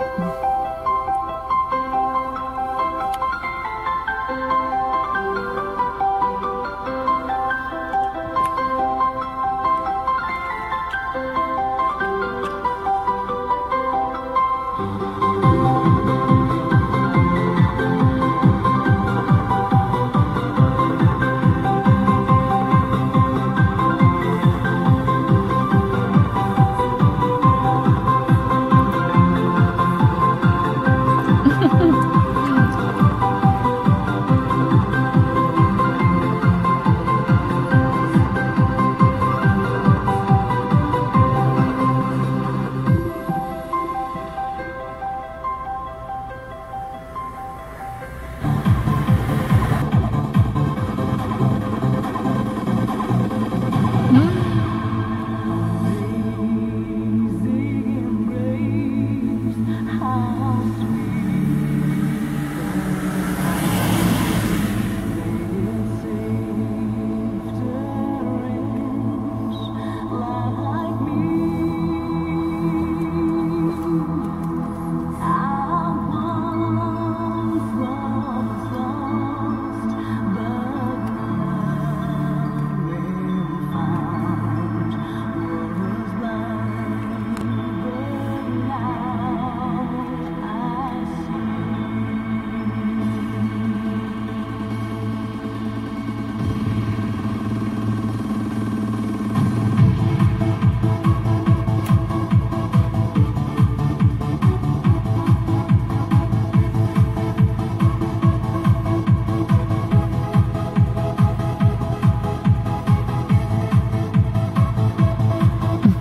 嗯。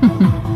Mm-hmm.